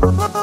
Bye.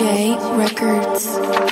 J Records.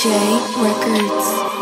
J Records.